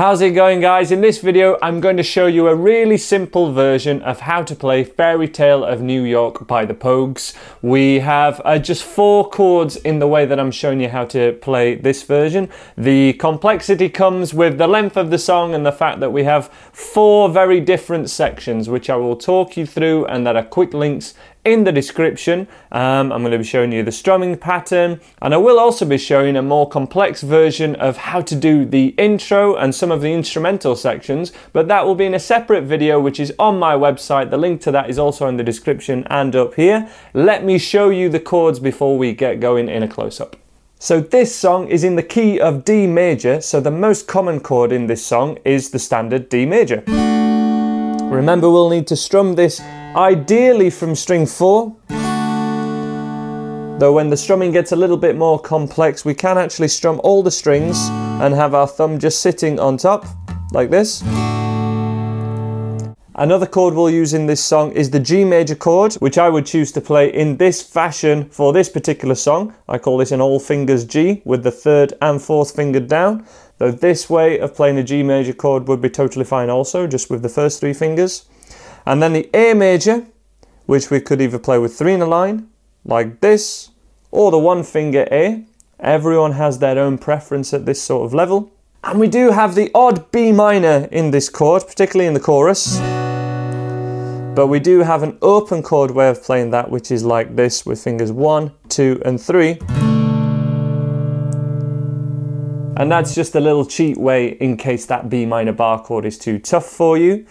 How's it going guys? In this video I'm going to show you a really simple version of how to play Fairy Tale of New York by the Pogues. We have uh, just four chords in the way that I'm showing you how to play this version. The complexity comes with the length of the song and the fact that we have four very different sections which I will talk you through and that are quick links in the description. Um, I'm going to be showing you the strumming pattern and I will also be showing a more complex version of how to do the intro and some of the instrumental sections, but that will be in a separate video which is on my website. The link to that is also in the description and up here. Let me show you the chords before we get going in a close-up. So this song is in the key of D major, so the most common chord in this song is the standard D major. Remember we'll need to strum this ideally from string 4. Though when the strumming gets a little bit more complex, we can actually strum all the strings and have our thumb just sitting on top, like this. Another chord we'll use in this song is the G major chord, which I would choose to play in this fashion for this particular song. I call this an all fingers G with the third and fourth finger down. Though this way of playing a G major chord would be totally fine also, just with the first three fingers. And then the A major, which we could either play with three in a line, like this, or the one finger A. Everyone has their own preference at this sort of level. And we do have the odd B minor in this chord, particularly in the chorus. But we do have an open chord way of playing that, which is like this with fingers one, two, and three. And that's just a little cheat way in case that B minor bar chord is too tough for you.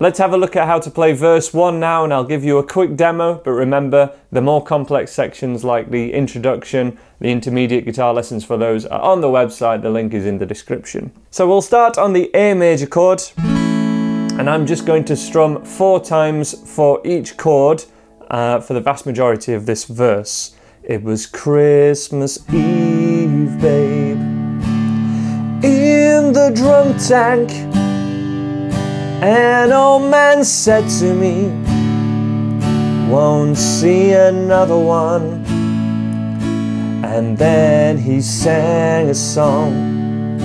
Let's have a look at how to play verse 1 now and I'll give you a quick demo, but remember the more complex sections like the introduction, the intermediate guitar lessons for those are on the website, the link is in the description. So we'll start on the A major chord and I'm just going to strum four times for each chord uh, for the vast majority of this verse. It was Christmas Eve, babe, in the drum tank an old man said to me, Won't see another one. And then he sang a song,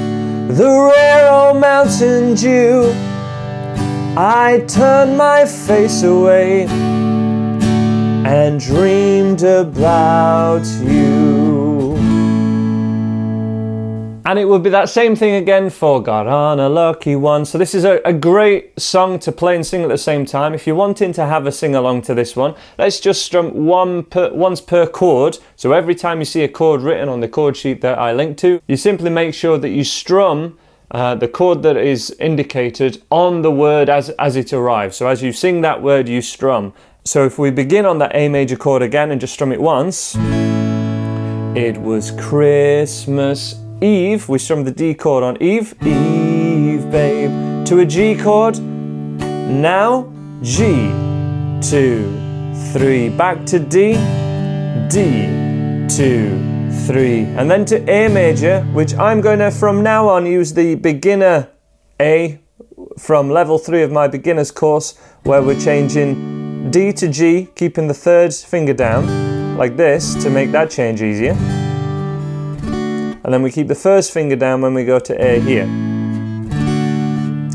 The rare old mountain dew. I turned my face away and dreamed about you. And it would be that same thing again for Got on a Lucky One. So this is a, a, great song to play and sing at the same time. If you're wanting to have a sing along to this one, let's just strum one per, once per chord. So every time you see a chord written on the chord sheet that I linked to, you simply make sure that you strum uh, the chord that is indicated on the word as, as it arrives. So as you sing that word, you strum. So if we begin on that A major chord again and just strum it once. It was Christmas Eve, we strum the D chord on Eve, Eve, babe, to a G chord. Now, G, two, three, back to D, D, two, three, and then to A major, which I'm going to from now on use the beginner A from level three of my beginner's course, where we're changing D to G, keeping the third finger down, like this, to make that change easier and then we keep the first finger down when we go to A here.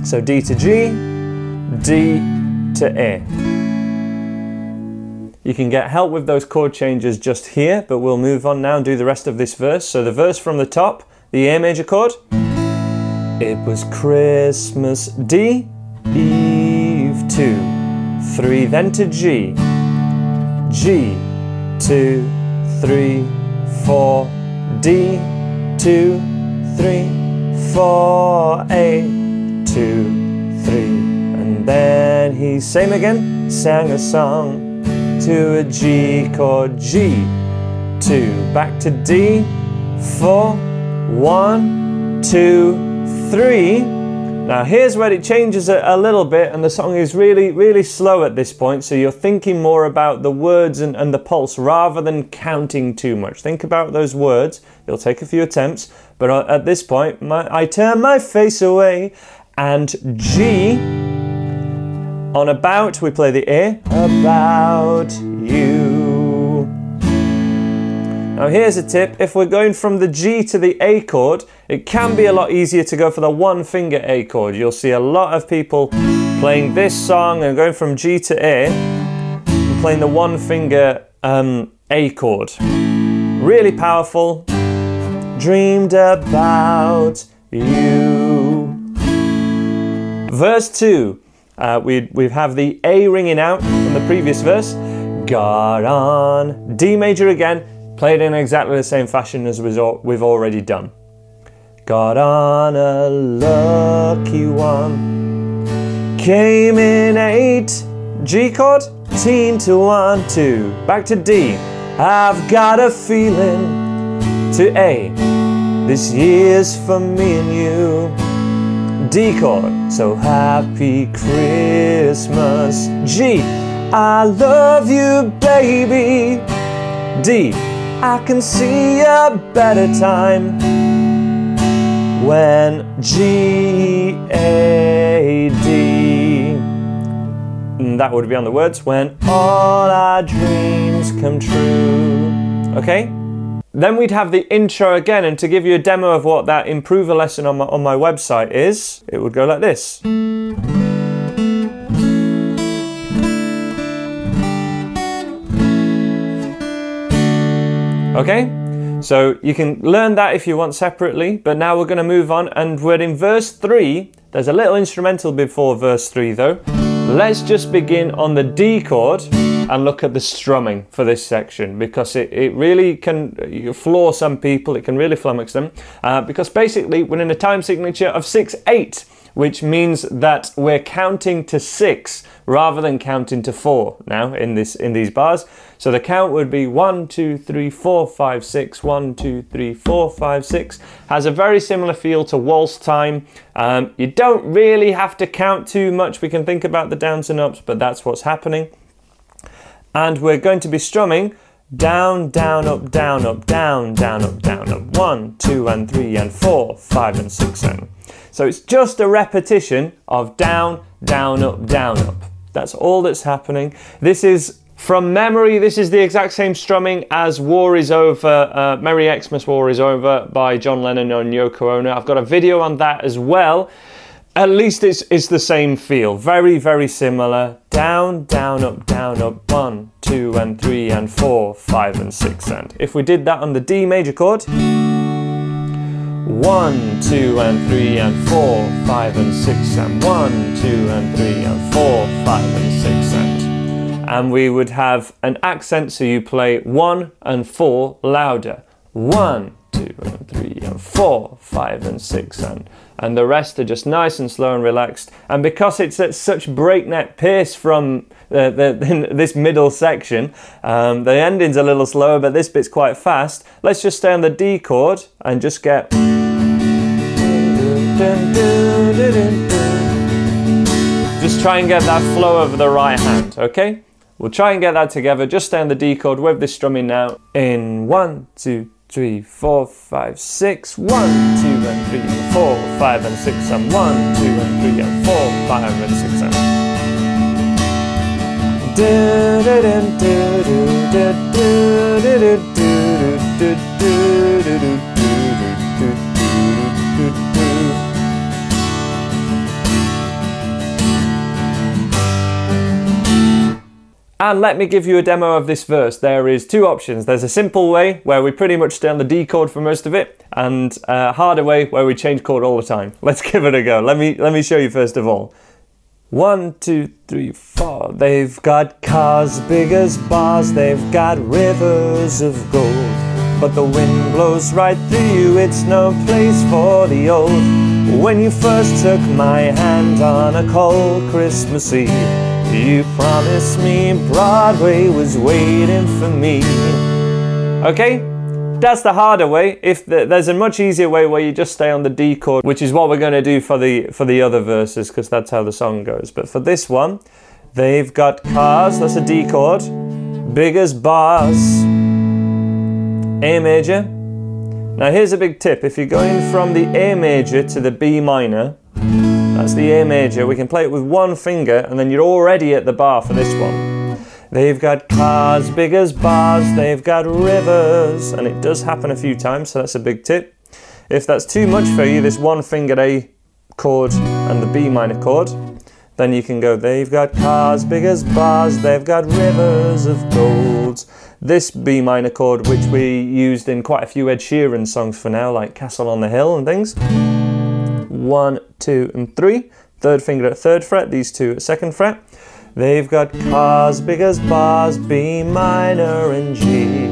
So D to G, D to A. You can get help with those chord changes just here, but we'll move on now and do the rest of this verse. So the verse from the top, the A major chord. It was Christmas D, Eve 2, 3, then to G, G, 2, 3, 4, D, two, three, four, eight, two, three. And then he same again, sang a song to a G chord G, two, back to D, four, one, two, three. Now here's where it changes a, a, little bit and the song is really, really slow at this point. So you're thinking more about the words and, and the pulse rather than counting too much. Think about those words. It'll take a few attempts. But uh, at this point, my, I turn my face away and G on about, we play the A, about you. Now here's a tip, if we're going from the G to the A chord, it can be a lot easier to go for the one finger A chord. You'll see a lot of people playing this song and going from G to A and playing the one finger um, A chord. Really powerful. Dreamed about you. Verse 2. Uh, we, we have the A ringing out from the previous verse. Got on D major again, played in exactly the same fashion as we've already done. Got on a lucky one, came in eight, G chord, teen to one, two, back to D. I've got a feeling to A, this year's for me and you. D chord, so happy Christmas. G, I love you, baby. D, I can see a better time when G A D. Mm, that would be on the words when all our dreams come true. Okay? Then we'd have the intro again, and to give you a demo of what that improver lesson on my, on my website is, it would go like this. Okay? So you can learn that if you want separately, but now we're going to move on and we're in verse 3. There's a little instrumental before verse 3 though. Let's just begin on the D chord and look at the strumming for this section because it, it really can floor some people, it can really flummox them uh, because basically we're in a time signature of 6 8 which means that we're counting to six rather than counting to four now in this in these bars. So the count would be one, two, three, four, five, six. One, two, three, four, five, six. Has a very similar feel to waltz time. Um, you don't really have to count too much. We can think about the downs and ups, but that's what's happening. And we're going to be strumming down, down, up, down, up, down, down, up, down, up. One, two, and three, and four, five, and six, and so it's just a repetition of down, down, up, down, up. That's all that's happening. This is from memory, this is the exact same strumming as War is Over, uh, Merry Xmas War is Over by John Lennon and Yoko Ono. I've got a video on that as well. At least it's, it's the same feel. Very, very similar. Down, down, up, down, up. One, two, and three, and four, five, and six, and. If we did that on the D major chord. One, two, and three, and four, five, and six, and one, two, and three, and four, five, and six, and. And we would have an accent, so you play one and four louder. One, two, and three, and four, five, and six, and. And the rest are just nice and slow and relaxed. And because it's at such breakneck pace from the, the, this middle section. Um, the ending's a little slower, but this bit's quite fast. Let's just stay on the D chord and just get. Just try and get that flow over the right hand, okay? We'll try and get that together. Just stay on the D chord with this strumming now. In one, two, three, four, five, six. One, two, and three, and four, five, and six, and one, two, and three, and four, five, and six, and. Do do do do do do do do do do do do do And let me give you a demo of this verse. There is two options. There's a simple way where we pretty much stay on the D chord for most of it, and a harder way where we change chord all the time. Let's give it a go. Let me let me show you first of all. One, two, three, four. They've got cars big as bars, they've got rivers of gold. But the wind blows right through you, it's no place for the old. When you first took my hand on a cold Christmas Eve, you promised me Broadway was waiting for me. Okay? That's the harder way. If the, there's a much easier way where you just stay on the D chord, which is what we're going to do for the for the other verses because that's how the song goes. But for this one, they've got cars. That's a D chord. Big as bars. A major. Now here's a big tip. If you're going from the A major to the B minor, that's the A major. We can play it with one finger and then you're already at the bar for this one. They've got cars big as bars, they've got rivers, and it does happen a few times, so that's a big tip. If that's too much for you, this one fingered A chord and the B minor chord, then you can go, they've got cars big as bars, they've got rivers of gold. This B minor chord, which we used in quite a few Ed Sheeran songs for now, like Castle on the Hill and things. One, two, and three. Third finger at third fret, these two at second fret. They've got cars as bars, B minor and G.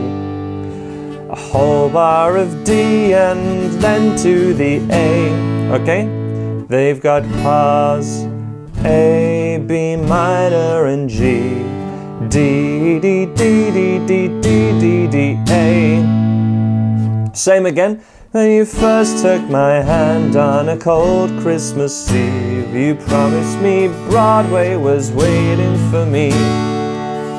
A whole bar of D and then to the A. Okay? They've got cars A, B minor and G. D, D, D, D, D, D, D, D, A. Same again. When you first took my hand on a cold Christmas Eve, you promised me Broadway was waiting for me.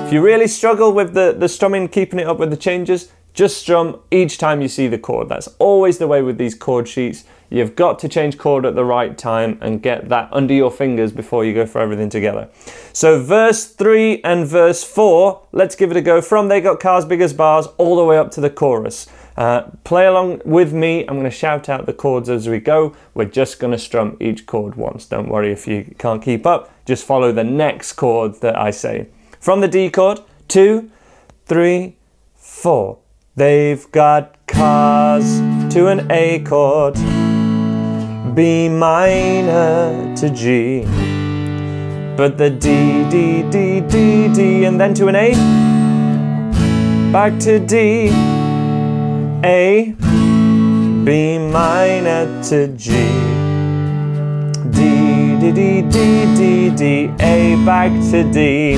If you really struggle with the, the strumming, keeping it up with the changes, just strum each time you see the chord. That's always the way with these chord sheets. You've got to change chord at the right time and get that under your fingers before you go for everything together. So verse 3 and verse 4, let's give it a go from They Got Cars Big as Bars all the way up to the chorus. Uh, play along with me. I'm going to shout out the chords as we go. We're just going to strum each chord once. Don't worry if you can't keep up. Just follow the next chord that I say. From the D chord, two, three, four. They've got cars to an A chord, B minor to G. But the D, D, D, D, D, and then to an A, back to D, A, B minor to G. D, D, D, D, D, D, A, back to D.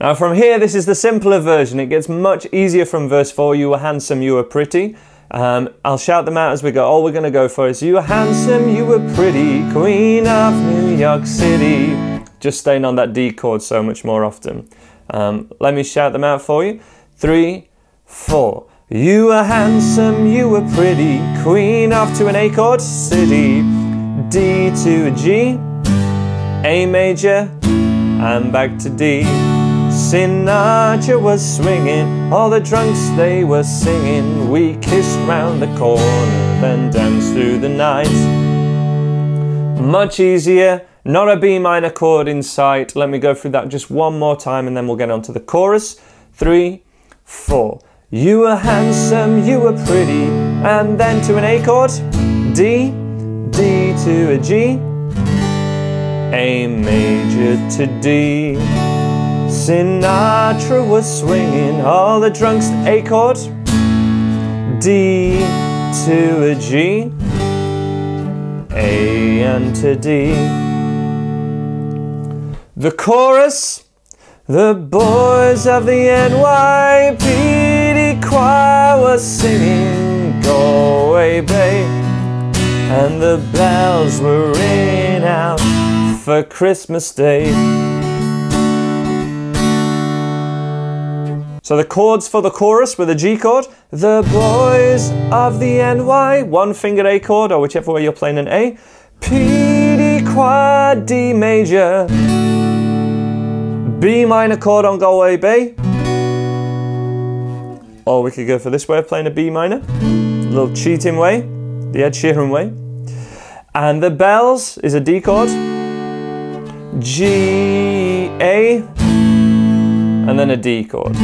Now from here, this is the simpler version. It gets much easier from verse 4. You were handsome, you were pretty. Um, I'll shout them out as we go. All we're going to go for is You were handsome, you were pretty, Queen of New York City. Just staying on that D chord so much more often. Um, let me shout them out for you. Three, four. You were handsome, you were pretty, Queen off to an A chord, City. D to a G, A major, and back to D. Sinatra was swinging, all the drunks they were singing. We kissed round the corner, then danced through the night. Much easier, not a B minor chord in sight. Let me go through that just one more time and then we'll get on to the chorus. Three, four. You were handsome, you were pretty, and then to an A chord, D, D to a G, A major to D. Sinatra was swinging all the drunks A chord, D to a G, A and to D. The chorus, the boys of the NYPD choir was singing Galway Bay, and the bells were ringing out for Christmas Day. So the chords for the chorus were the G chord, the boys of the NY, one finger A chord, or whichever way you're playing an A, P, D quad, D major, B minor chord on Galway Bay. Or we could go for this way of playing a B minor, a little cheating way, the Ed Sheeran way. And the bells is a D chord, G, A, and then a D chord.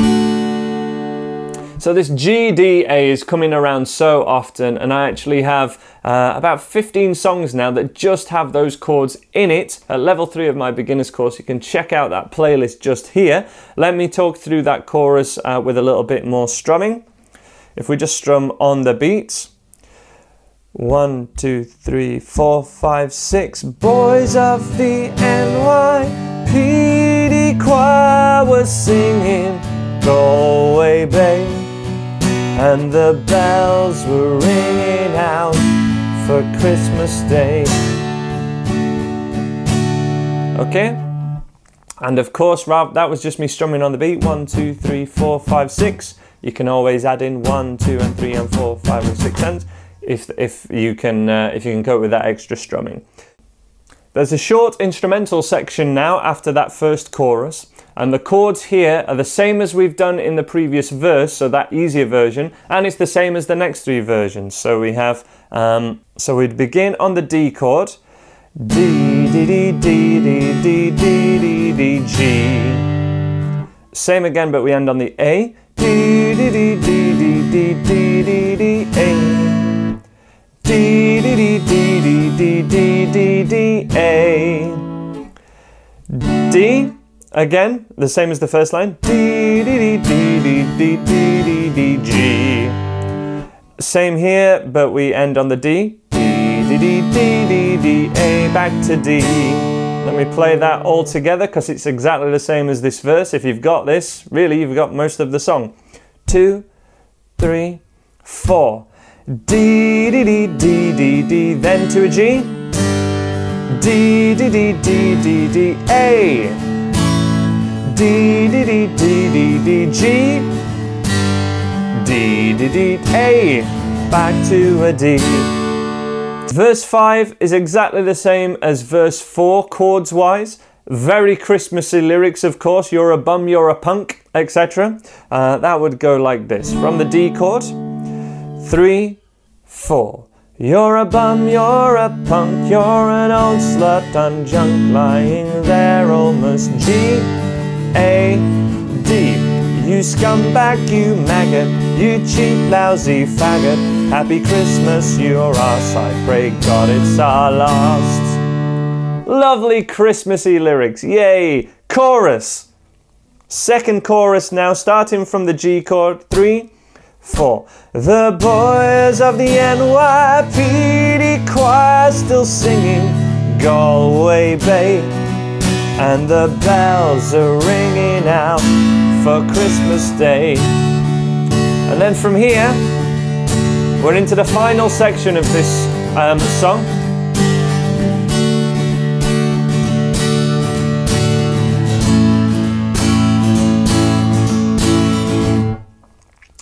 So this GDA is coming around so often, and I actually have uh, about 15 songs now that just have those chords in it. At level 3 of my beginner's course, you can check out that playlist just here. Let me talk through that chorus uh, with a little bit more strumming. If we just strum on the beats. One, two, three, four, five, six. Boys of the NYPD choir was singing Galway Bay and the bells were ringing out for Christmas Day. Okay? And of course, that was just me strumming on the beat. One, two, three, four, five, six. You can always add in one, two, and three, and four, five, and six cents if if you can uh, if you can cope with that extra strumming. There's a short instrumental section now after that first chorus. And the chords here are the same as we've done in the previous verse, so that easier version, and it's the same as the next three versions. So we have, um, so we'd begin on the D chord, D, D, D, D, D, D, D, D, D, G. Same again, but we end on the A, D, D, D, D, D, D, D, D, D, A. D, D, D, D, D, D, D, D, D, A. D, Again, the same as the first line. G. Same here, but we end on the D. A back to D. Let me play that all together because it's exactly the same as this verse. If you've got this, really, you've got most of the song. Two, three, four. D, D, D, D, D, D, then to a G. D, D, D, D, D, D, A. D D D D D D G D D D A back to a D. Verse 5 is exactly the same as verse 4 chords wise. Very Christmassy lyrics, of course. You're a bum, you're a punk, etc. Uh, that would go like this from the D chord. Three, four. You're a bum, you're a punk, you're an old slut on junk lying there almost G. A D. You scumbag, you maggot, you cheap, lousy faggot. Happy Christmas, you're ass. I pray God it's our last. Lovely Christmassy lyrics, yay! Chorus. Second chorus now, starting from the G chord. Three, four. The boys of the NYPD choir still singing Galway Bay and the bells are ringing out for Christmas Day. And then from here, we're into the final section of this um, song.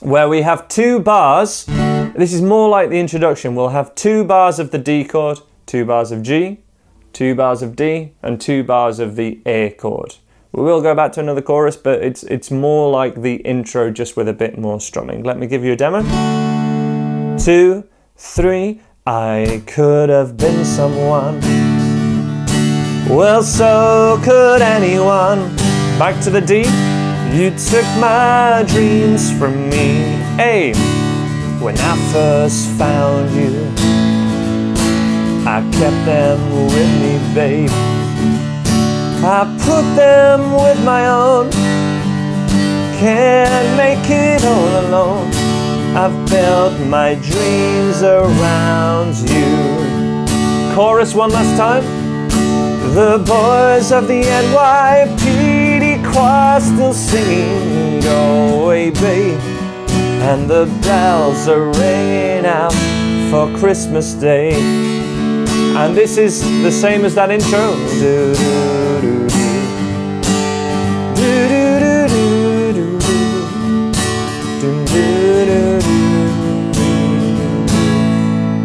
Where we have two bars. This is more like the introduction. We'll have two bars of the D chord, two bars of G, two bars of D, and two bars of the A chord. We will go back to another chorus, but it's, it's more like the intro just with a bit more strumming. Let me give you a demo. Two, three, I could have been someone. Well, so could anyone. Back to the D. You took my dreams from me. A. When I first found you. I kept them with me, babe. I put them with my own. Can't make it all alone. I've built my dreams around you. Chorus one last time. The boys of the NYPD choir still singing, Galway Bay. And the bells are ringing out for Christmas Day. And this is the same as that intro.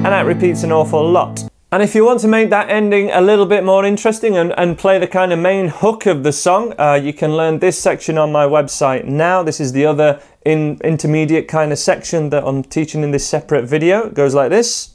And that repeats an awful lot. And if you want to make that ending a little bit more interesting and, and play the kind of main hook of the song, uh, you can learn this section on my website now. This is the other in, intermediate kind of section that I'm teaching in this separate video. It goes like this.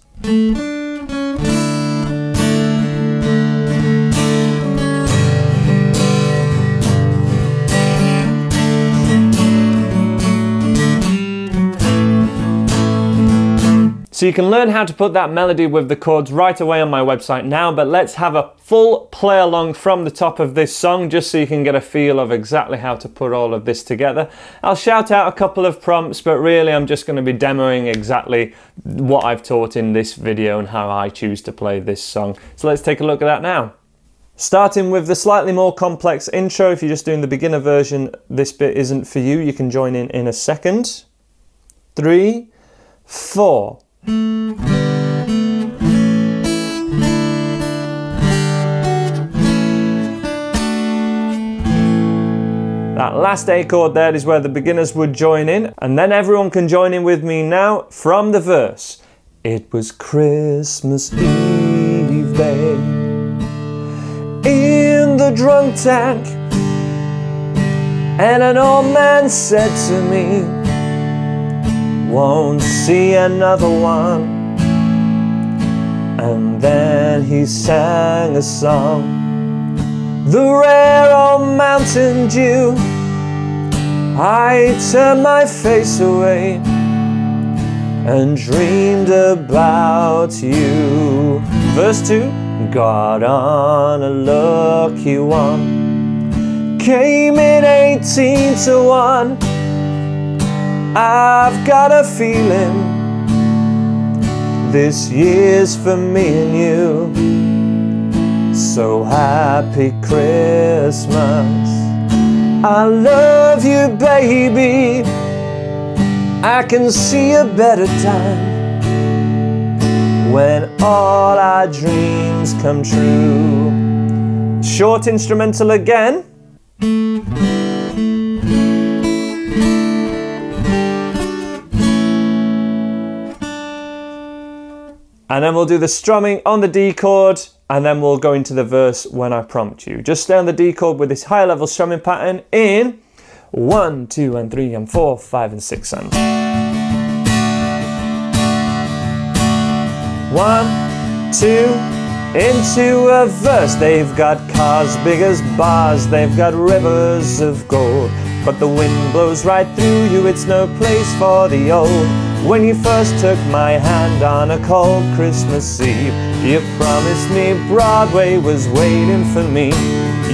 So you can learn how to put that melody with the chords right away on my website now, but let's have a full play along from the top of this song just so you can get a feel of exactly how to put all of this together. I'll shout out a couple of prompts, but really I'm just going to be demoing exactly what I've taught in this video and how I choose to play this song. So let's take a look at that now. Starting with the slightly more complex intro, if you're just doing the beginner version, this bit isn't for you. You can join in in a second. Three, four. That last A chord there is where the beginners would join in, and then everyone can join in with me now from the verse. It was Christmas Eve Day in the drunk tank And an old man said to me, Won't see another one. And then he sang a song. The rare old mountain dew. I turned my face away and dreamed about you. Verse 2 Got on a lucky one, came in 18 to 1. I've got a feeling this year's for me and you. So happy Christmas. I love you, baby. I can see a better time when all our dreams come true. Short instrumental again. And then we'll do the strumming on the D chord, and then we'll go into the verse when I prompt you. Just stay on the D chord with this high level strumming pattern in one, two, and three, and four, five, and six, and one, two, into a verse. They've got cars big as bars, they've got rivers of gold. But the wind blows right through you, it's no place for the old. When you first took my hand on a cold Christmas Eve, you promised me Broadway was waiting for me.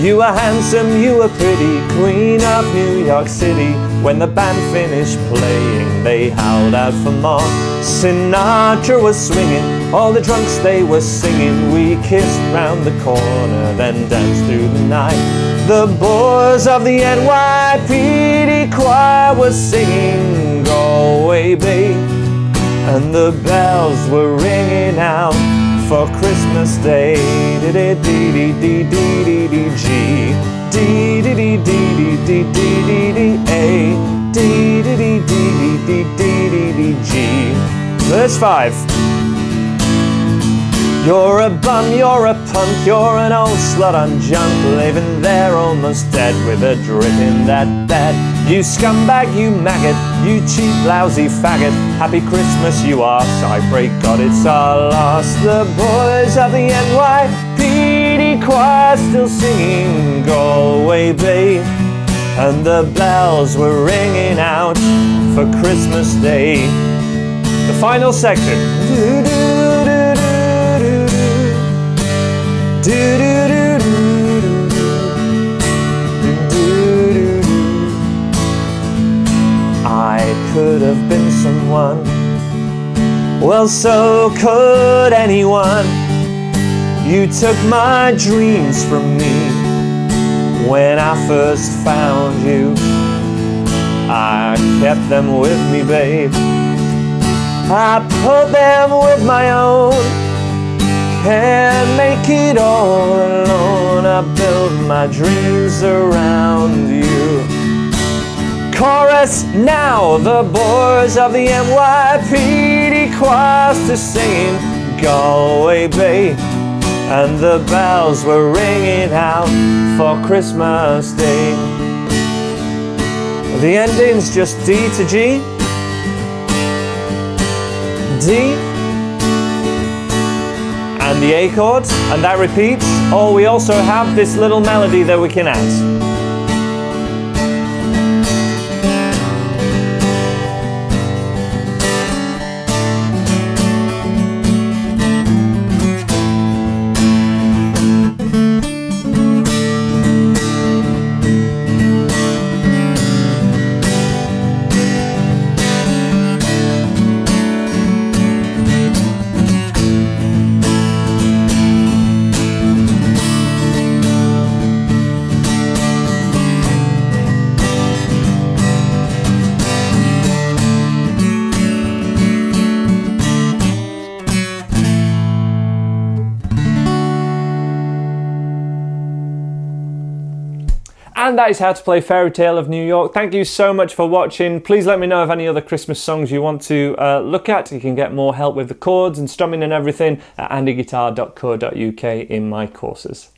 You were handsome, you were pretty, queen of New York City. When the band finished playing, they howled out for more. Sinatra was swinging, all the drunks they were singing. We kissed round the corner, then danced through the night. The boys of the NYPD choir were singing Galway Bay, and the bells were ringing out for Christmas Day. Dee dee dee dee dee dee dee G. Dee dee dee dee dee dee dee dee A. Dee dee dee dee dee dee dee dee G. Verse five. You're a bum, you're a punk, you're an old slut on junk, living there almost dead with a drip in that bed. You scumbag, you maggot, you cheap, lousy faggot. Happy Christmas, you arse. I pray God it's our last. The boys of the NYPD choir still singing Galway Bay. And the bells were ringing out for Christmas Day. The final section. I could have been someone. Well, so could anyone. You took my dreams from me when I first found you. I kept them with me, babe. I put them with my own. Can't make it all alone. I build my dreams around you. Chorus now, the boys of the NYPD choir to singing Galway Bay, and the bells were ringing out for Christmas Day. The ending's just D to G, D, and the A chord, and that repeats. Or we also have this little melody that we can add. That is how to play Fairy Tale of New York. Thank you so much for watching. Please let me know of any other Christmas songs you want to uh, look at. You can get more help with the chords and strumming and everything at andyguitar.co.uk in my courses.